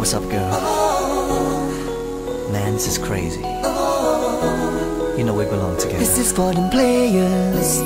what's up, girl? Man, this is crazy. You know we belong together. This is for them players.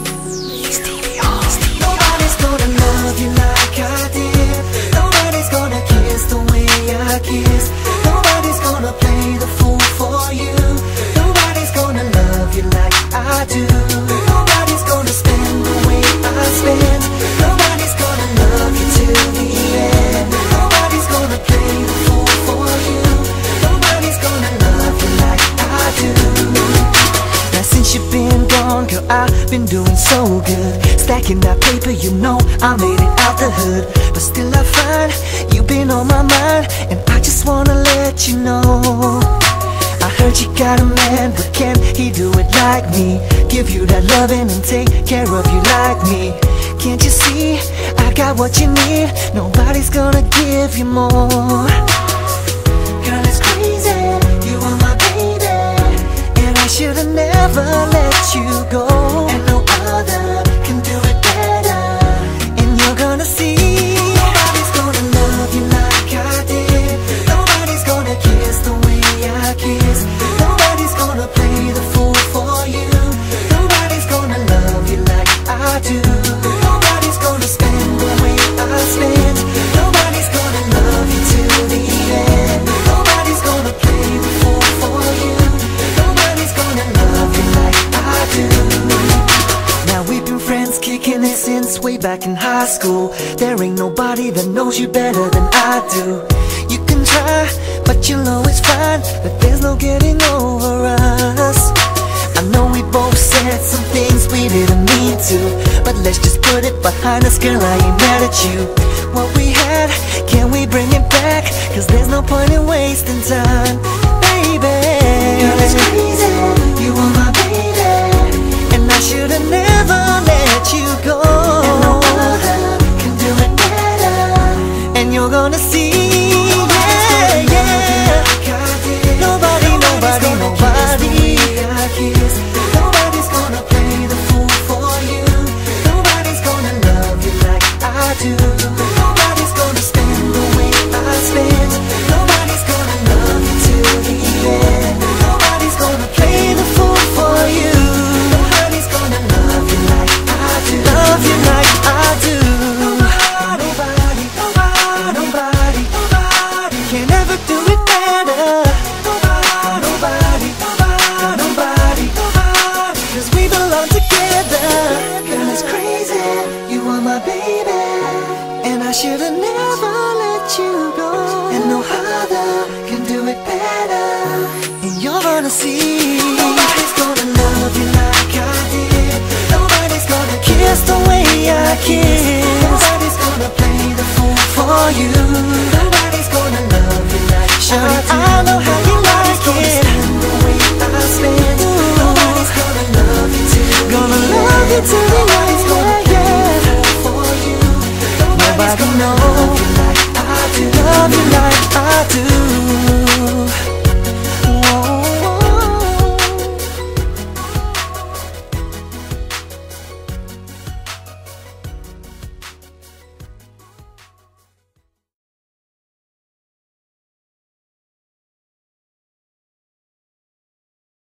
Been doing so good. Stacking that paper, you know I made it out the hood. But still I find you've been on my mind And I just wanna let you know. I heard you got a man, but can he do it like me? Give you that loving and take care of you like me. Can't you see, I got what you need. Nobody's gonna give you more kicking it since way back in high school. There ain't nobody that knows you better than I do. You can try, but you'll always find that there's no getting over us. I know we both said some things we didn't mean to But let's just put it behind us, girl, I ain't mad at you What we had, can we bring it back? Cause there's no point in wasting time, baby Girl, it's crazy, should've never let you go. And no other can do it better. And you're gonna see Nobody's gonna love you like I did. Nobody's gonna kiss the way I kiss. Nobody's gonna play the fool for you. Nobody's gonna love you like Shawty, I know how